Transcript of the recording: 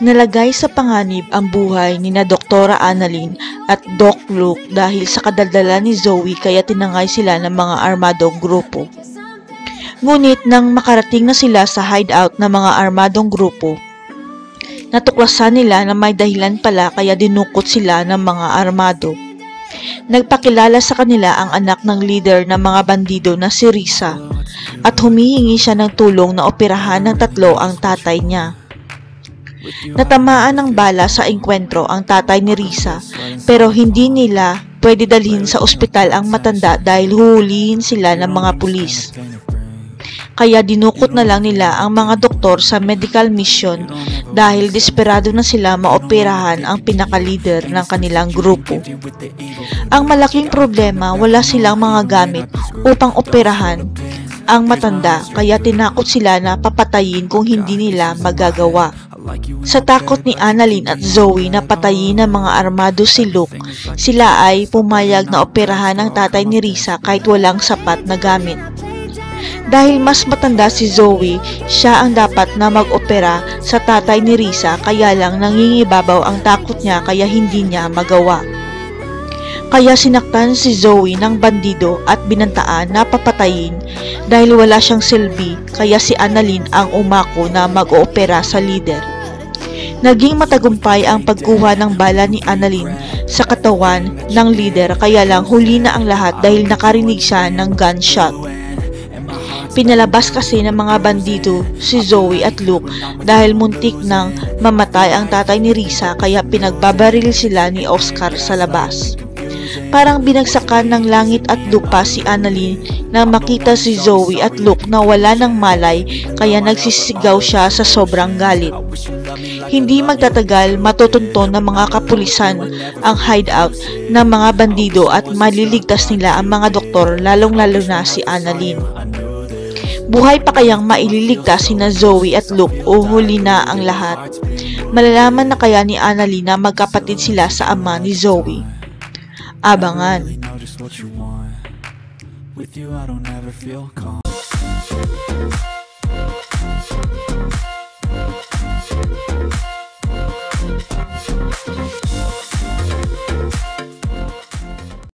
Nalagay sa panganib ang buhay ni na Doktora Annalyn at Doc Luke dahil sa kadaldala ni Zoe kaya tinangay sila ng mga armadong grupo. Ngunit nang makarating na sila sa hideout ng mga armadong grupo, natuklasan nila na may dahilan pala kaya dinukot sila ng mga armado. Nagpakilala sa kanila ang anak ng leader ng mga bandido na si Risa at humihingi siya ng tulong na operahan ng tatlo ang tatay niya. Natamaan ng bala sa engkwentro ang tatay ni Risa pero hindi nila pwede dalhin sa ospital ang matanda dahil huhulihin sila ng mga pulis. Kaya dinukot na lang nila ang mga doktor sa medical mission dahil desperado na sila maoperahan ang pinaka-leader ng kanilang grupo. Ang malaking problema, wala silang mga gamit upang operahan ang matanda kaya tinakot sila na papatayin kung hindi nila magagawa. Sa takot ni Annalyn at Zoe na patayin ng mga armado si Luke, sila ay pumayag na operahan ang tatay ni Risa kahit walang sapat na gamit. Dahil mas matanda si Zoe, siya ang dapat na mag-opera sa tatay ni Risa kaya lang nangingibabaw ang takot niya kaya hindi niya magawa. Kaya sinaktan si Zoe ng bandido at binantaan na papatayin dahil wala siyang silbi kaya si Annalyn ang umako na mag-oopera sa leader. Naging matagumpay ang pagkuha ng bala ni Annalyn sa katawan ng leader kaya lang huli na ang lahat dahil nakarinig siya ng gunshot. Pinalabas kasi ng mga bandido si Zoe at Luke dahil muntik nang mamatay ang tatay ni Risa kaya pinagbabaril sila ni Oscar sa labas. Parang binagsakan ng langit at lupa si Annalyn nang makita si Zoe at Luke na wala ng malay kaya nagsisigaw siya sa sobrang galit. Hindi magtatagal matutunton ng mga kapulisan ang hideout ng mga bandido at maliligtas nila ang mga doktor lalong-lalo na si Annalyn. Buhay pa kayang maililigtas si na Zoe at Luke o huli na ang lahat? Malalaman na kaya ni Annalyn na magkapatid sila sa ama ni Zoe. Abangan.